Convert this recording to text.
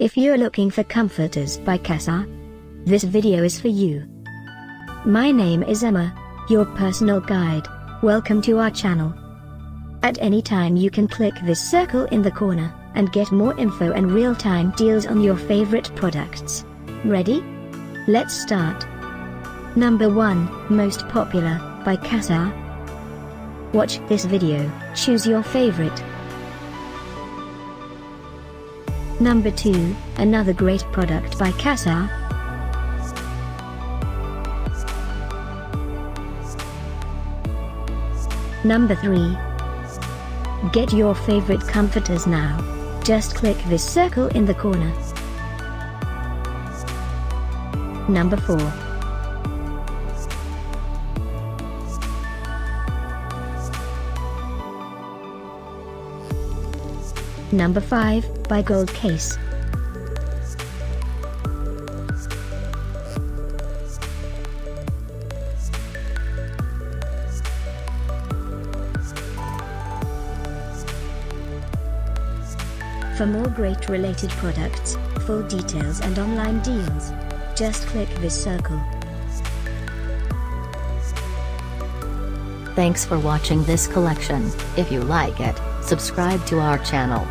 If you're looking for comforters by Casa, this video is for you. My name is Emma, your personal guide. Welcome to our channel. At any time you can click this circle in the corner, and get more info and real-time deals on your favorite products. Ready? Let's start. Number 1, Most Popular, by Casa. Watch this video, choose your favorite. Number 2, another great product by Casa. Number 3. Get your favorite comforters now. Just click this circle in the corner. Number 4. Number 5, by Gold Case. For more great related products, full details and online deals, just click this circle. Thanks for watching this collection. If you like it, subscribe to our channel.